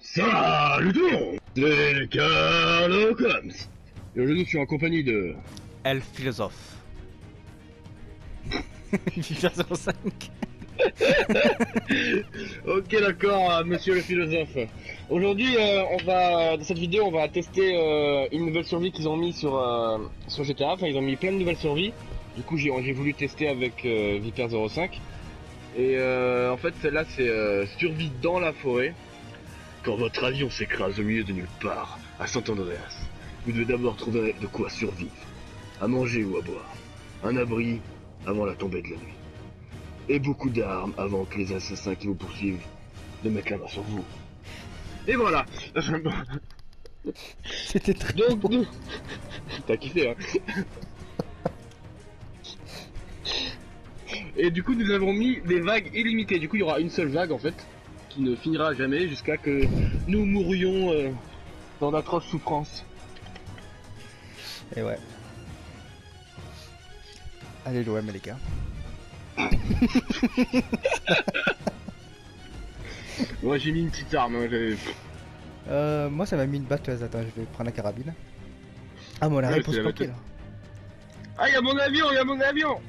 Salut tout le monde C'est Carlo Coms Et aujourd'hui je suis en compagnie de... Elf philosophe. FIFA 05. Ok d'accord, euh, monsieur le philosophe. Aujourd'hui, euh, on va dans cette vidéo, on va tester euh, une nouvelle survie qu'ils ont mis sur euh, sur GTA. Enfin, ils ont mis plein de nouvelles survies. Du coup, j'ai j'ai voulu tester avec euh, Viper 05. Et euh, en fait, celle-là, c'est euh, survie dans la forêt. Quand votre avion s'écrase au milieu de nulle part, à Sant Andreas, vous devez d'abord trouver de quoi survivre, à manger ou à boire, un abri avant la tombée de la nuit, et beaucoup d'armes avant que les assassins qui vous poursuivent ne mettent la main sur vous. Et voilà. C'était très Donc, nous... T'as kiffé, hein Et du coup, nous avons mis des vagues illimitées. Du coup, il y aura une seule vague, en fait, qui ne finira jamais jusqu'à que nous mourions euh, dans d'atroces souffrances. Et ouais. Allez l'OM les gars. Moi, j'ai mis une petite arme. hein, Euh, moi ça m'a mis une batteuse, attends je vais prendre la carabine. Ah mon Ouais, arrêt c'est pour se la planquer là. Ah, il y a mon avion, il y a mon avion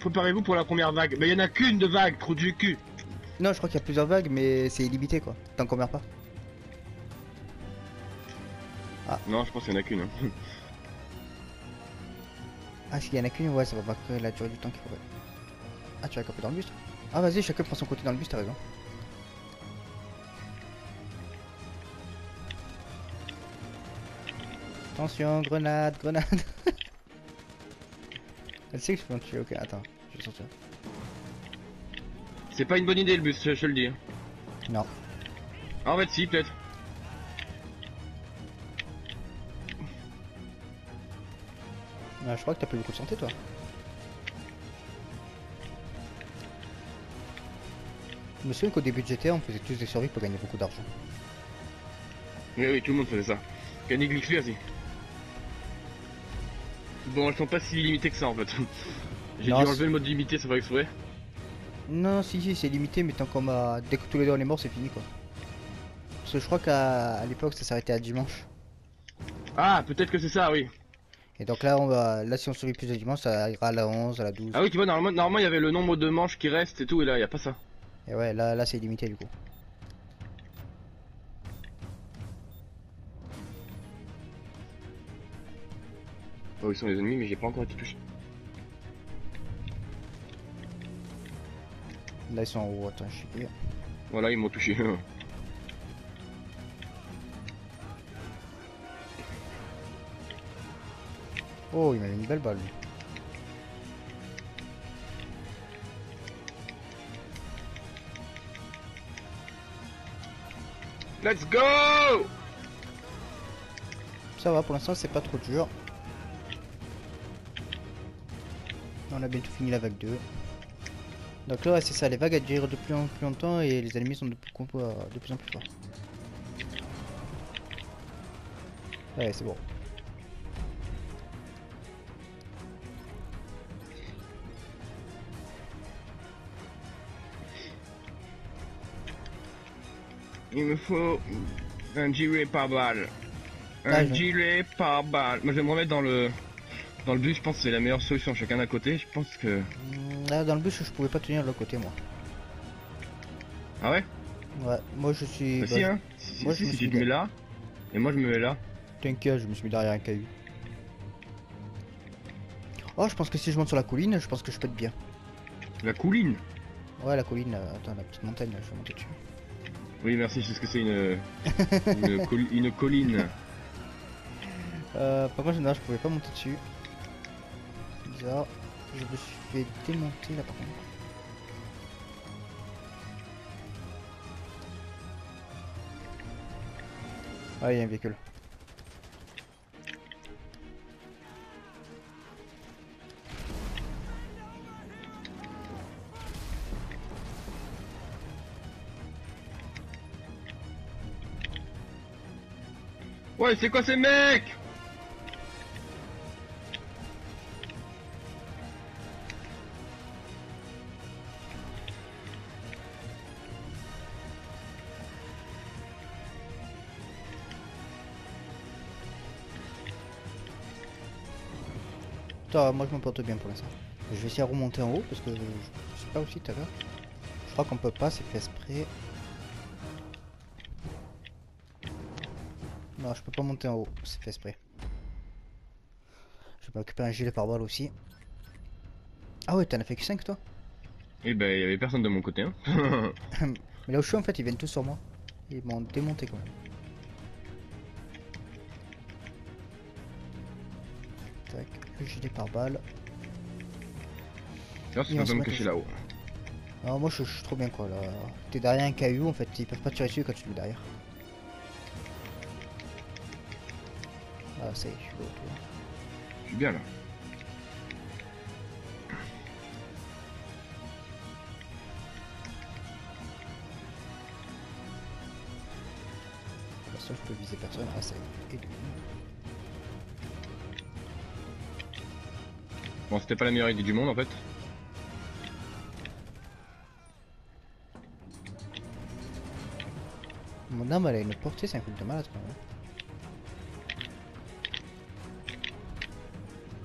Préparez-vous pour la première vague. Mais il y en a qu'une de vague, trou du cul. Non je crois qu'il y a plusieurs vagues mais c'est illimité quoi, tant qu'on meurt pas. Non, je pense qu'il y en a qu'une. hein. Ah s'il y en a qu'une ouais ça va pas créer la durée du temps qu'il faudrait. Ah tu vas camper dans le bus toi Ah vas-y chacun prend son côté dans le bus t'as raison. Attention, grenade, grenade Elle sait que je peux en tuer, ok attends, je vais sortir. C'est pas une bonne idée le bus, je, je te le dis. Non. Ah, en fait, si, peut-être. Ah, je crois que t'as plus beaucoup de santé toi. Je me souviens qu'au début de GTA on faisait tous des survies pour gagner beaucoup d'argent. Oui, oui, tout le monde faisait ça. Gagner Glixley aussi. Bon, elles sont pas si limitées que ça en fait. J'ai dû enlever le mode limité, ça va exprès. Non, si, si, c'est limité, mais tant qu'on m'a. Dès que tous les deux on est morts, c'est fini quoi. Parce que je crois qu'à l'époque ça s'arrêtait à dimanche. Ah, peut-être que c'est ça, oui. Et donc là, on va... là si on survit plus de dimanche, ça ira à la 11, à la 12. Ah oui, tu vois, normalement, normalement il y avait le nombre de manches qui restent et tout, et là, il y a pas ça. Et ouais, là, là c'est limité du coup. Oh, ils sont les ennemis, mais j'ai pas encore été touché. Là ils sont en haut, attends, je sais plus. Voilà, ils m'ont touché. Oh, il m'a mis une belle balle lui. Let's go Ça va, pour l'instant c'est pas trop dur. On a bientôt fini la vague 2. Donc là, ouais, c'est ça, les vagues elles durent de plus en plus longtemps et les ennemis sont de plus, compo- de plus en plus forts. Ouais, c'est bon. Il me faut un gilet par balle. Un Ah, gilet par balle. Moi, je vais me remettre dans le... Dans le bus, je pense que c'est la meilleure solution, chacun d'un côté. Je pense que... Là, dans le bus, je pouvais pas tenir de l'autre côté, moi. Ah ouais? Ouais, moi je suis. Bah si, hein Si, moi, si, je me si suis tu te mets là, et moi je me mets là. T'inquiète, je me suis mis derrière un caillou. Oh, je pense que si je monte sur la colline, je pense que je peux être bien. La couline Ouais, la colline, euh, attends, la petite montagne, là, je vais monter dessus. Oui, merci, je sais ce que c'est une... une, col- une colline. Euh, par contre, non, je pouvais pas monter dessus. C'est bizarre. Je me suis fait démonter là par. Ah, il y a un véhicule. Ouais, c'est quoi ces mecs? Moi je m'en porte bien pour l'instant. Je vais essayer de remonter en haut parce que je je sais pas aussi tout à l'heure. Je crois qu'on peut pas, c'est fait exprès. Non, je peux pas monter en haut, c'est fait exprès. Je vais m'occuper un gilet pare-balles aussi. Ah ouais, t'en as fait que 5 toi? Et ben, il y avait personne de mon côté. Hein. Mais là où je suis en fait, ils viennent tous sur moi. Ils m'ont démonté quand même. Tac, le gilet pare-balles. Là, c'est Et on un se peu me cacher là-haut. Alors moi je, je suis trop bien quoi là. T'es derrière un caillou en fait, ils peuvent pas tirer dessus quand tu es derrière. Ah ça y est, je suis retour. Je suis bien là. L'instant je peux viser personne. Ah ça y est. Et Bon, c'était pas la meilleure idée du monde en fait. Mon arme elle a une portée, c'est un truc de malade quand même.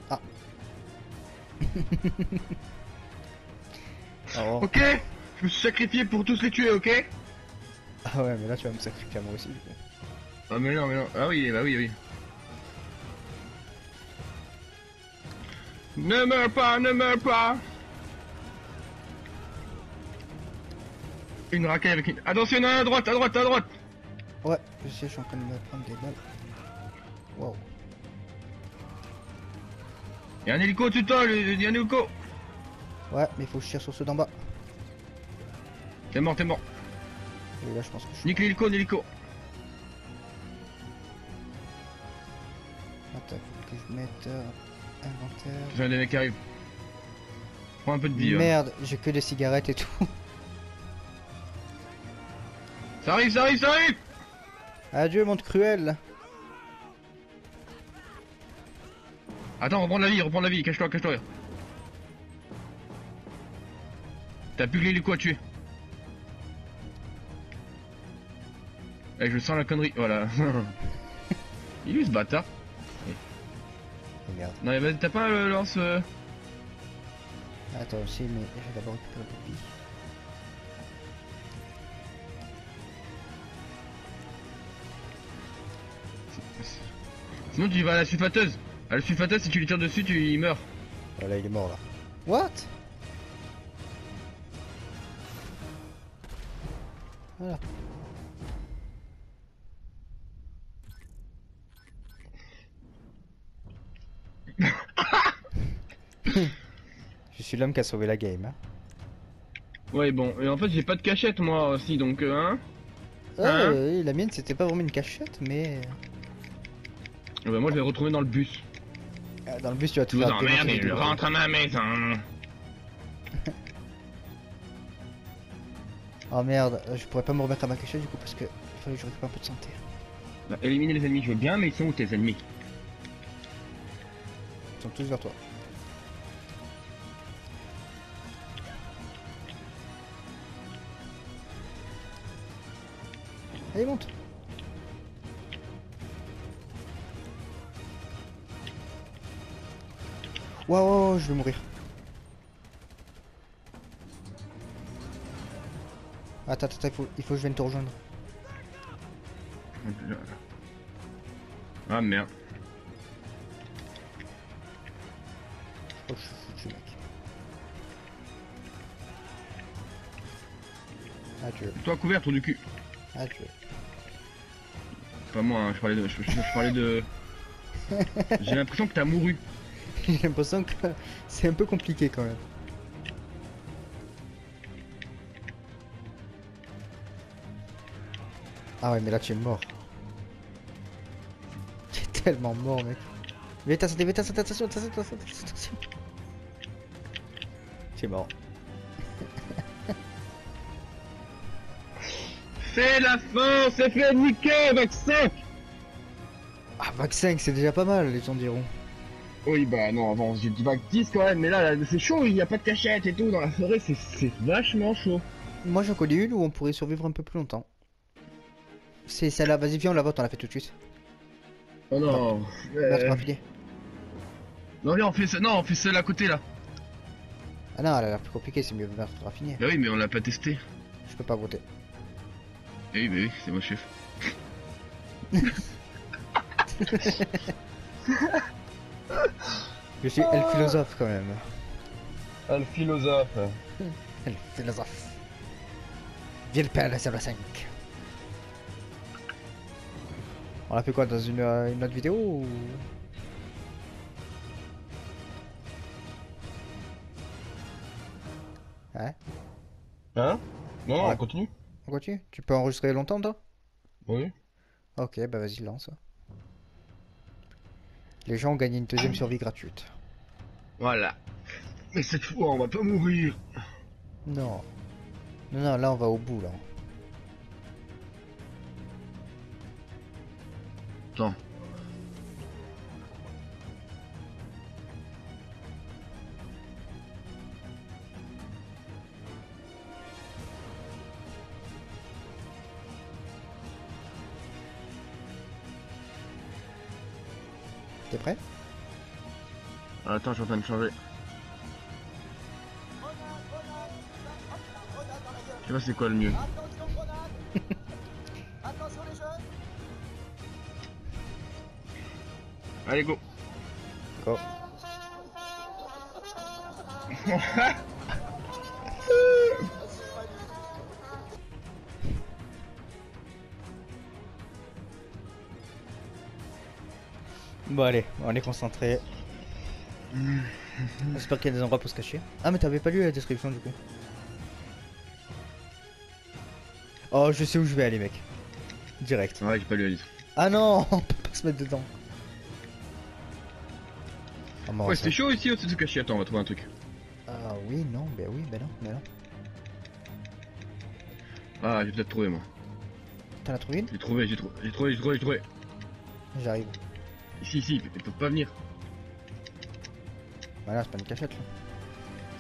Ah. oh. Ok Je me suis sacrifié pour tous les tuer, ok? Ah ouais mais là tu vas me sacrifier à moi aussi du coup. Ah mais non, mais non. Ah oui, bah oui, oui. Ne meurs pas, ne meurs pas Une racaille avec une... Attention, non, à droite, à droite, à droite Ouais, je sais, je suis en train de me prendre des balles. Wow. Y'a un hélico tout le temps, il y a un hélico Ouais, mais il faut que je tire sur ceux d'en bas. T'es mort, t'es mort. Et là je pense que je suis... Nique l'hélico, l'hélico. Attends, faut que je mette euh, inventaire. J'ai des mecs qui arrive. Prends un peu de ouais. Merde, j'ai que des cigarettes et tout. Ça arrive, ça arrive, ça arrive Adieu, monde cruel. Attends, reprends la vie, reprends la vie, cache-toi, cache-toi. T'as plus que l'hélico à tuer. Eh, je sens la connerie, voilà. Il est ce bâtard? Merde. Non, mais vas-y, t'as pas le lance... euh, Attends aussi, mais je vais d'abord récupérer le pipi. Sinon tu vas à la sulfateuse. À la sulfateuse, si tu lui tires dessus, tu il meurt. Voilà, il est mort là. What? Suis l'homme qui a sauvé la game. Hein. Ouais, bon, et en fait, j'ai pas de cachette moi aussi, donc euh, hein. Ah, Hein euh, la mienne c'était pas vraiment une cachette, mais ben, moi, je vais retrouver dans le bus. euh, dans le bus tu vas Je vous faire et les je rentre à ma maison. Oh merde, euh, je pourrais pas me remettre à ma cachette du coup parce que il fallait que je récupère un peu de santé. Bah, éliminer les ennemis, je veux bien, mais ils sont où tes ennemis? Ils sont tous vers toi. Allez, monte Waouh, je vais mourir. Attends, attends, il faut, il faut que je vienne te rejoindre. Ah merde. Je crois que je suis foutu, mec. Adieu, Toi couvert, trou du cul. adieu. Pas moi, hein, je parlais de. Je, je- je parlais de. J'ai l'impression que t'as mouru. J'ai l'impression que c'est un peu compliqué quand même. Ah ouais, mais là tu es mort. Tu es tellement mort, mec. Vite, attention, vite, attention, attention, attention, attention, attention. Tu es mort. C'est la fin, c'est fait niquer, vaccin Ah, vaccin, c'est déjà pas mal, les gens diront. Oui, bah non, avant j'ai dit vague 10 quand même, mais là, là, c'est chaud, il n'y a pas de cachette et tout, dans la forêt, c'est- vachement chaud. Moi j'en connais une où on pourrait survivre un peu plus longtemps. C'est celle-là, vas-y, viens, on la vote, on la fait tout de suite. Oh non, euh. Non, viens, on fait ça. Non, on fait celle à côté là. Ah non, elle a l'air plus compliquée, c'est mieux vert raffiné. Bah oui, mais on l'a pas testé. Je peux pas voter. Eh oui, bah oui, c'est moi chef. Je suis El Philosophe quand même. Le philosophe. El Philosophe. Villepin 05. On l'a fait quoi dans une, euh, une autre vidéo ou... Hein? Hein? Non, Ouais. on continue On continue? Tu peux enregistrer longtemps toi? Oui. Ok, bah vas-y, lance. Les gens ont gagné une deuxième survie gratuite. Voilà. Mais cette fois, on va pas mourir. Non. Non, non, là on va au bout là. Attends. T'es prêt? Attends, je suis en train de changer. Je sais pas c'est quoi le mieux. Allez, go Go. Bon allez, on est concentré. J'espère qu'il y a des endroits pour se cacher. Ah mais t'avais pas lu la description du coup. Oh je sais où je vais aller mec. Direct. Ouais, j'ai pas lu la liste. Ah non, on peut pas se mettre dedans. Bon, Ouais, c'était chaud ici au se cacher. Attends, on va trouver un truc. Ah oui, non, bah oui, bah non, bah non. Ah, j'ai peut-être trouvé moi. T'en as trouvé une? J'ai trouvé, j'ai trouvé, j'ai trouvé, j'ai trouvé. J'arrive. Ici, ici, ils peuvent pas venir. Voilà, c'est pas une cachette là.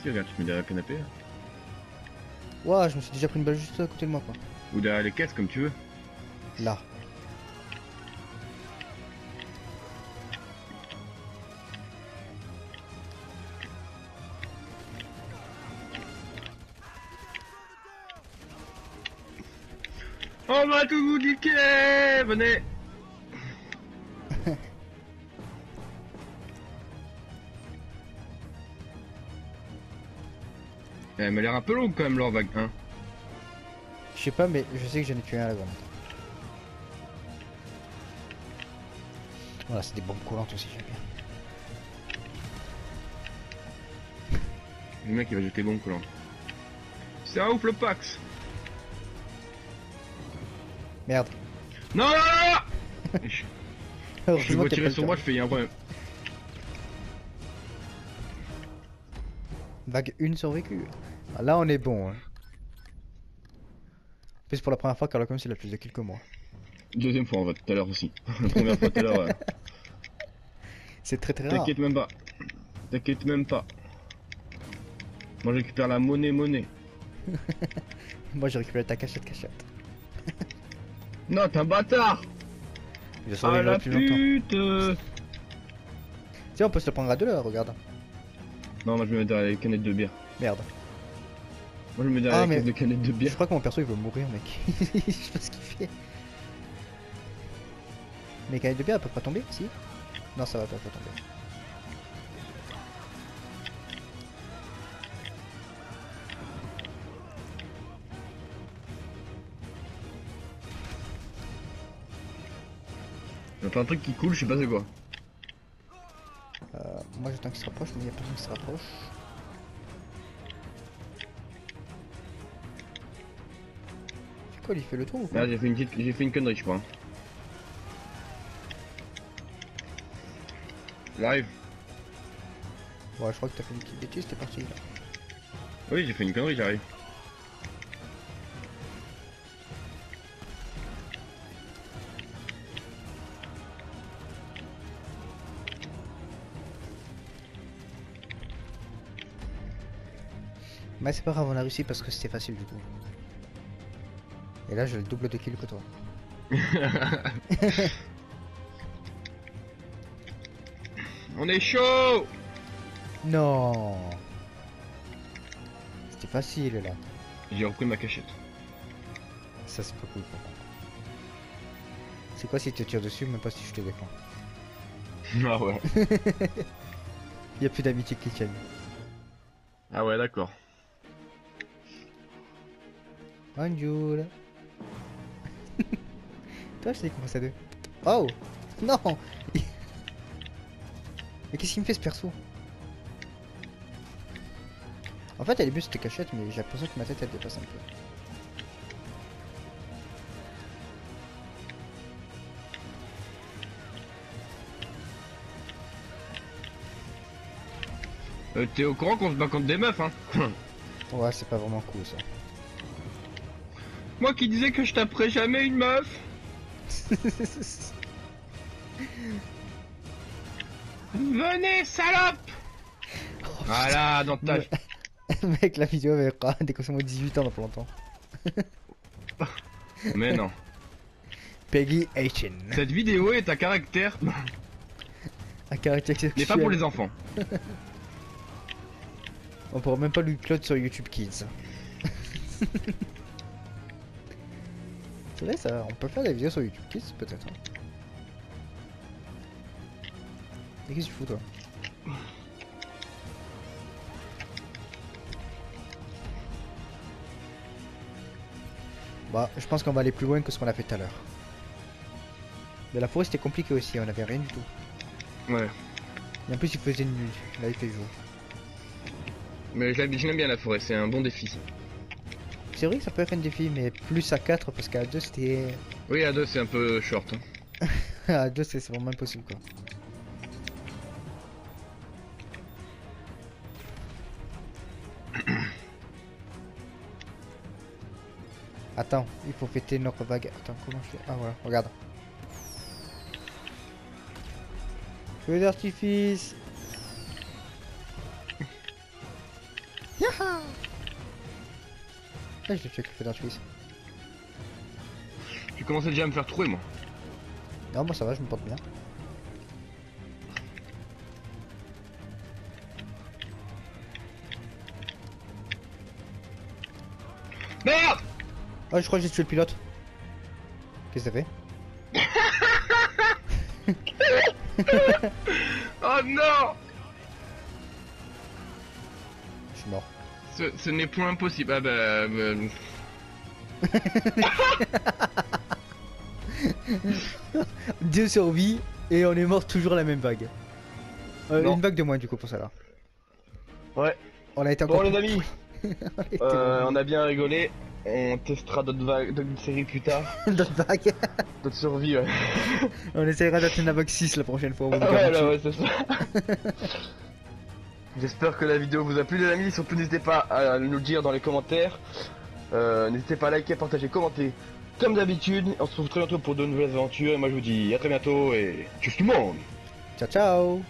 Si, regarde, tu te mets derrière le canapé. là. Ouah, je me suis déjà pris une balle juste à côté de moi quoi. Ou derrière les caisses, comme tu veux. Là. On va tout vous niquer Venez Elle m'a l'air un peu longue quand même leur vague hein. Je sais pas, mais je sais que j'en ai tué un là-bas. Voilà, c'est des bombes collantes aussi, j'aime bien. Le mec il va jeter bombe collante. C'est un ouf le Pax Merde. Non non non, non Je a tirer pas sur moi, je fais un problème. Vague 1 survécu. Ah, là, on est bon. Hein. En plus, pour la première fois, Carlo comme il a plus de kills que moi. Deuxième fois on va tout à l'heure aussi. La première fois tout à l'heure. euh, C'est très très rare. T'inquiète même pas. T'inquiète même pas. Moi je récupère la monnaie monnaie. Moi, j'ai récupéré ta cachette cachette. Non t'es un bâtard Je Ah survivrai la plus longtemps. pute euh. Tiens, on peut se le prendre à deux là, regarde. Non moi je me mets derrière les canettes de bière. Merde. Moi je me derrière Ah, mais- de canettes de Je bière. crois que mon perso il veut mourir, mec. Je sais pas ce qu'il fait. Mais canettes de bière, elle peut pas tomber Si? Non, ça va pas, pas tomber. J'entends un truc qui coule, je sais pas c'est quoi. Euh, moi j'attends qu'il se rapproche, mais il y a personne qui se rapproche. Il fait le tour ou quoi Là j'ai fait une petite... j'ai fait une connerie je crois. J'arrive. Ouais, je crois que t'as fait une petite bêtise, t'es parti là. Oui j'ai fait une connerie, j'arrive. Mais c'est pas grave, on a réussi parce que c'était facile du coup. Et là j'ai le double de kills que toi. On est chaud Non. C'était facile là. J'ai repris ma cachette. Ça c'est pas cool par contre. C'est quoi si tu tires dessus, même pas si je te défends? Ah ouais. Y a plus d'amitié qui tienne. Ah ouais, d'accord. Bonjour. Je sais comment ça deux. Oh Non Mais qu'est-ce qu'il me fait ce perso? En fait, elle est mieux cette cachette, mais j'ai l'impression que ma tête elle dépasse un peu. Euh, T'es au courant qu'on se bat contre des meufs, hein Ouais, c'est pas vraiment cool ça. Moi qui disais que je taperais jamais une meuf Venez, salope Voilà, dans ta... Mec, la vidéo avait déconseillé 18 ans dans pas longtemps. Mais non. Peggy H. Cette vidéo est à caractère... Un caractère sexuel. Mais pas pour les enfants. On pourra même pas lui upload sur YouTube Kids. C'est vrai ça, on peut faire des vidéos sur YouTube Kids peut-être. hein. Mais qu'est-ce que tu fous toi? Bah, je pense qu'on va aller plus loin que ce qu'on a fait tout à l'heure. Mais la forêt c'était compliqué aussi, on avait rien du tout. Ouais. Et en plus il faisait nuit, là il fait jour. Mais l'aime bien la forêt, c'est un bon défi. Ça peut être un défi, mais plus à 4 parce qu'à 2 c'était. Oui, à deux c'est un peu short. hein. à 2 c'est c'est vraiment impossible quoi. Attends, il faut fêter notre vague. Attends, comment je fais? Ah voilà, regarde. Feu d'artifice Yaha Ah, je l'ai fait avec le feu d'artifice. Tu commençais déjà à me faire trouver, moi. Non, moi ça va, je me porte bien. Merde Oh, je crois que j'ai tué le pilote. Qu'est-ce que t'as fait? Oh non Ce, ce n'est point possible. Ah bah... euh, Deux survies et on est mort toujours la même vague. Euh, une vague de moins du coup pour ça là. Ouais. On a été Bon encore. les amis, on a été euh, on a bien rigolé. On testera d'autres vagues, d'autres séries plus tard. D'autres vagues. D'autres survies, ouais. on essaiera d'atteindre la vague 6 la prochaine fois. Ouais, là, ouais, c'est ça. J'espère que la vidéo vous a plu les amis, surtout n'hésitez pas à nous le dire dans les commentaires. Euh, n'hésitez pas à liker, partager, commenter. Comme d'habitude, on se retrouve très bientôt pour de nouvelles aventures. Et moi je vous dis à très bientôt et tchuss tout le monde Ciao ciao